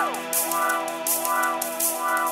Wow, wow, wow, wow.